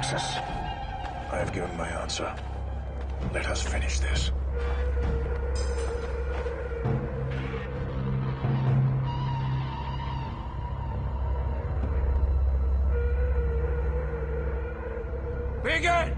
Praxis. I have given my answer. Let us finish this. Begin!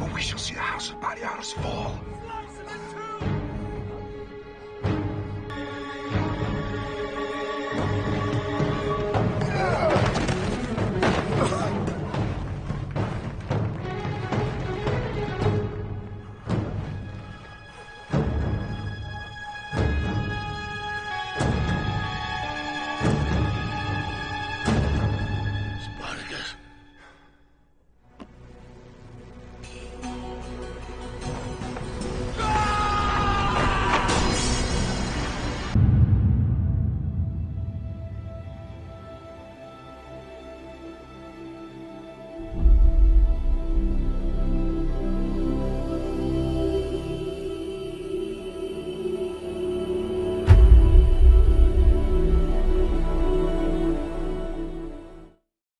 We shall see the House of Baliaris fall.